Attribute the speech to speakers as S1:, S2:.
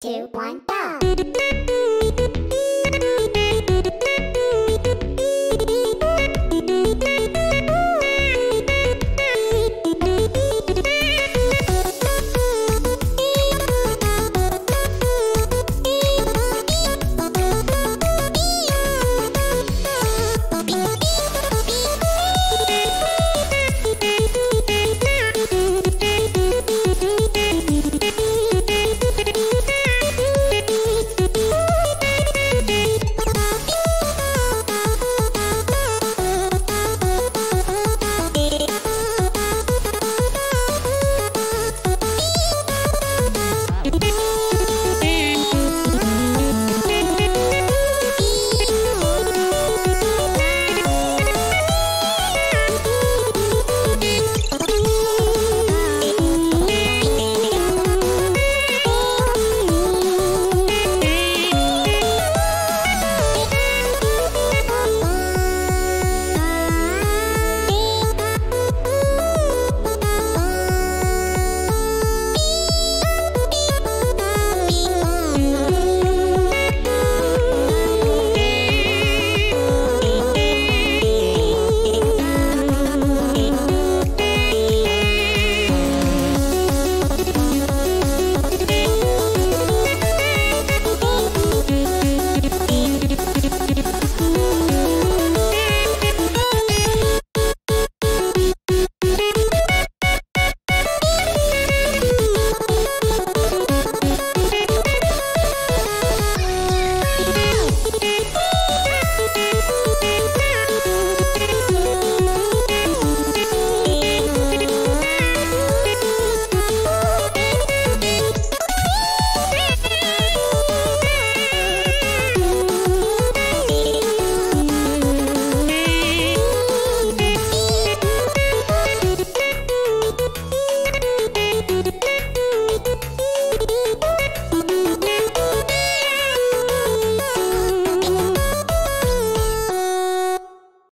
S1: two, one, go!